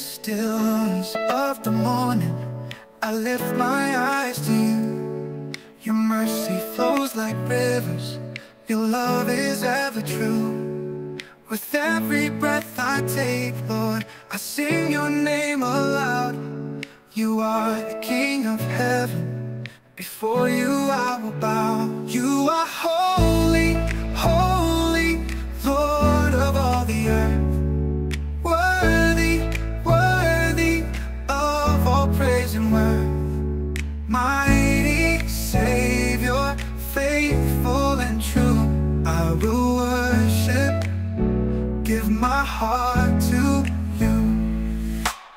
stillness of the morning I lift my eyes to you. Your mercy flows like rivers Your love is ever true. With every breath I take, Lord I sing your name aloud. You are the King of heaven. Before you I will bow. You are holy, I will worship, give my heart to you.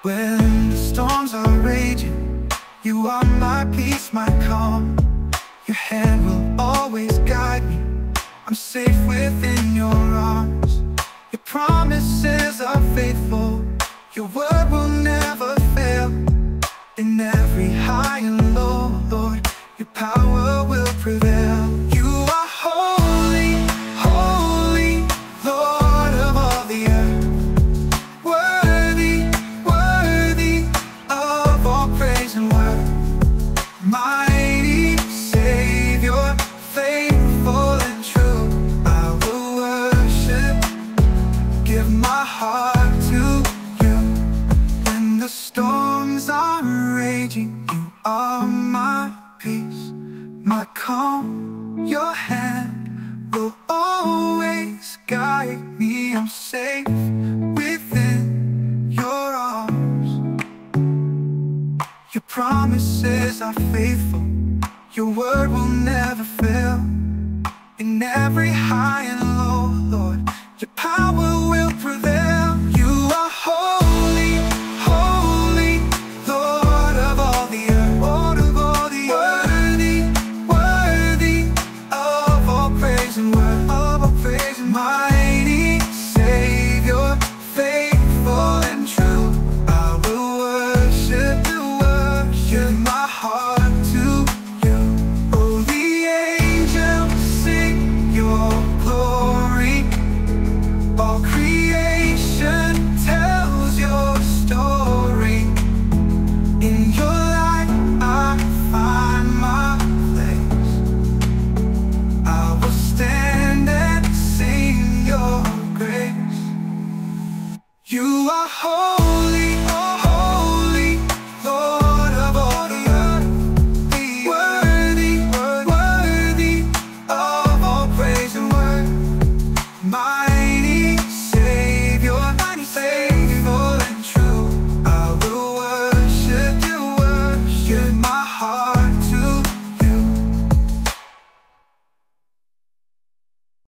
When the storms are raging You are my peace, my calm. Your hand will always guide me. I'm safe within your arms. Your promises are faithful. Your word heart to you. When the storms are raging, you are my peace. My calm, your hand will always guide me. I'm safe within your arms. Your promises are faithful